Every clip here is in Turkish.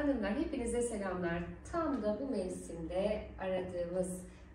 Hanımlar hepinize selamlar. Tam da bu mevsimde aradığımız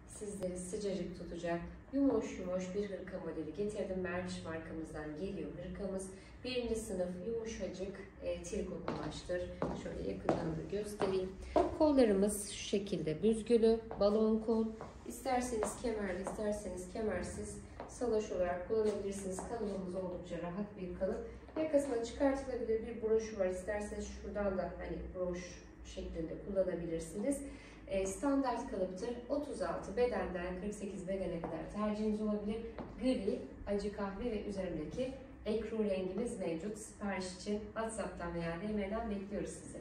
sizleri sıcacık tutacak yumuş yumuş bir hırka modeli getirdim. Merviş markamızdan geliyor hırkamız. Birinci sınıf yumuşacık e, triko kumaştır. Şöyle yakından da göstereyim. Kollarımız şu şekilde büzgülü, balon kol. İsterseniz kemerli, isterseniz kemersiz salaş olarak kullanabilirsiniz. Kalıbımız oldukça rahat bir kalıp. Yakasına çıkartılabilir bir broşu var. İsterseniz şuradan da hani broş şeklinde kullanabilirsiniz. E, standart kalıptır. 36 bedenden 48 bedene kadar tercihiniz olabilir. Gri, acı kahve ve üzerindeki ekru rengimiz mevcut. Sipariş için WhatsApp'tan veya DM'den bekliyoruz sizi.